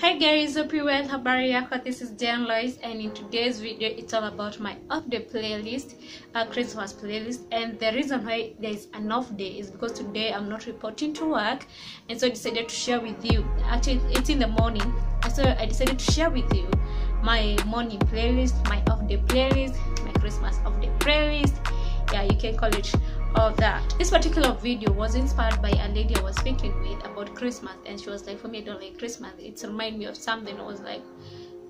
Hi guys, hope you well. Habari yako? This is Jane Loise, and in today's video, it's all about my off-day playlist, uh, Christmas playlist. And the reason why there is an off day is because today I'm not reporting to work, and so I decided to share with you. Actually, it's in the morning, and so I decided to share with you my morning playlist, my off-day playlist, my Christmas off-day playlist. Yeah, you can call it of that. This particular video was inspired by a lady I was speaking with about Christmas, and she was like, "For me, I don't like Christmas. It reminds me of something." I was like,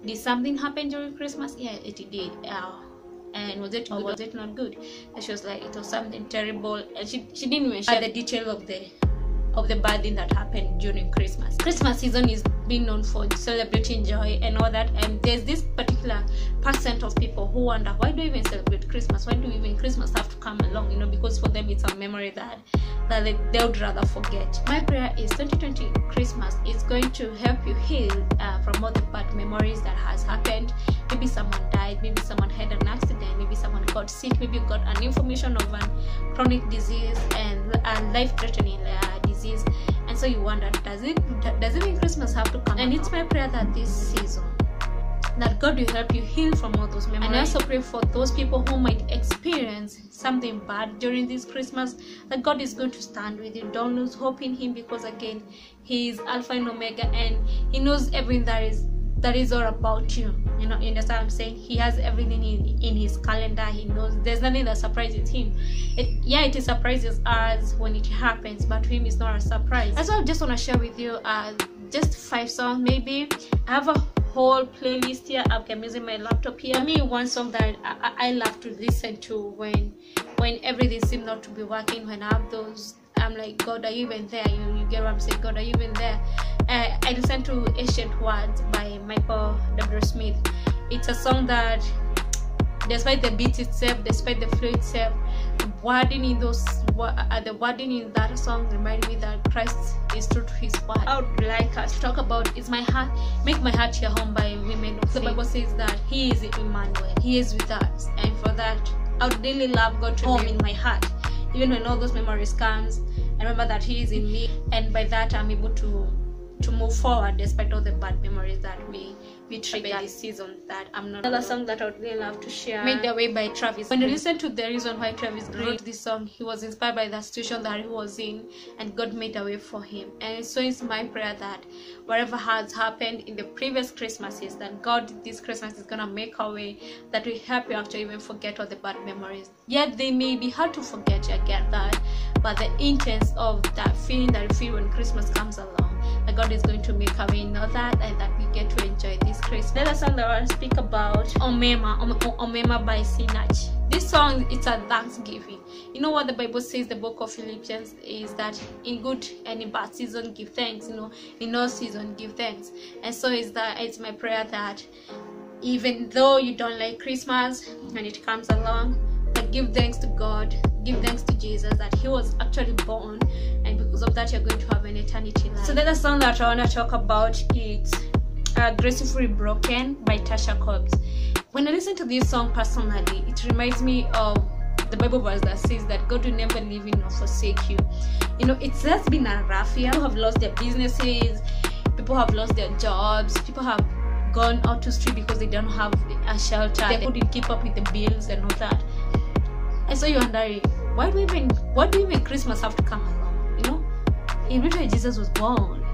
"Did something happen during Christmas?" Yeah, it did. Uh, and was it or was it not good? And she was like, "It was something terrible," and she she didn't even share the detail of the of the bad thing that happened during Christmas. Christmas season is being known for celebrating joy and all that, and there's this particular percent of people who wonder why do we even celebrate Christmas? Why do even Christmas have to come along? You know, because for them it's a memory that that they, they would rather forget. My prayer is 2020 Christmas is going to help you heal uh, from all the bad memories that has happened. Maybe someone died, maybe someone had an accident, maybe someone got sick, maybe got an information of an chronic disease and a life-threatening uh, disease so you wonder does it does even christmas have to come and it's my prayer that this season that god will help you heal from all those memories and i also pray for those people who might experience something bad during this christmas that god is going to stand with you. Don't lose hope in him because again he is alpha and omega and he knows everything that is that is all about you you know you understand what i'm saying? He has everything in, in his calendar he knows there's nothing that surprises him. It, yeah it surprises us when it happens but to him it's not a surprise. That's why i just want to share with you uh just five songs maybe. I have a whole playlist here. I'm using my laptop here. Me one song that I, I love to listen to when when everything seems not to be working when i have those i'm like god are you even there? You, you get what i'm saying? God are you even there uh, I listened to Ancient Words by Michael W. Smith. It's a song that, despite the beat itself, despite the flow itself, the wording in those, uh, the wording in that song remind me that Christ is true to His word. I would like us to talk about "Is My Heart Make My Heart Your Home" by Women of The Bible says that He is Emmanuel. He is with us, and for that, I would really love God to home in my heart, even when all those memories comes. I remember that He is in me, and by that I'm able to to move forward despite all the bad memories that we we trigger this season that I'm not another song that I would really love to share. Made the Way by Travis when you listen to the reason why Travis wrote this song he was inspired by the situation that he was in and God made a way for him. And so it's my prayer that whatever has happened in the previous Christmases that God this Christmas is gonna make a way that will help you after even forget all the bad memories. Yet they may be hard to forget I get that but the intense of that feeling that you feel when Christmas comes along that God is going to make a way know that and that we get to enjoy this Christmas. The song that I want to speak about Omemma, Omemma by Sinach. This song it's a thanksgiving. You know what the Bible says, the book of Philippians is that in good and in bad season give thanks, you know, in all season give thanks. And so is that it's my prayer that even though you don't like Christmas when it comes along, but give thanks to God, give thanks to Jesus that He was actually born, and because of that, you're going to have an eternity life. So, the other song that I want to talk about is uh, Gracefully Broken by Tasha Cobbs. When I listen to this song personally, it reminds me of the Bible verse that says that God will never leave you nor forsake you. You know, it's just been a rough year. People have lost their businesses, people have lost their jobs, people have gone out to street because they don't have a shelter, they couldn't keep up with the bills and all that. And so you're wondering, why do even why do even Christmas have to come along? In literally Jesus was born.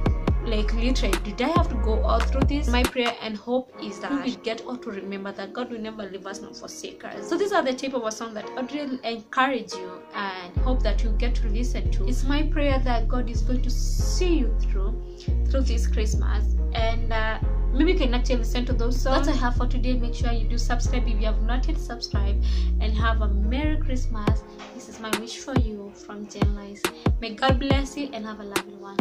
Like literally, did I have to go all through this? My prayer and hope is that we get all to remember that God will never leave us nor forsake us. So these are the type of a song that would really encourage you and hope that you get to listen to. It's my prayer that God is going to see you through through this Christmas and uh, maybe you can actually listen to those songs. That's I have for today. Make sure you do subscribe if you have not yet subscribed and have a Merry Christmas. This is my wish for you from Jen Lice. May God bless you and have a lovely one.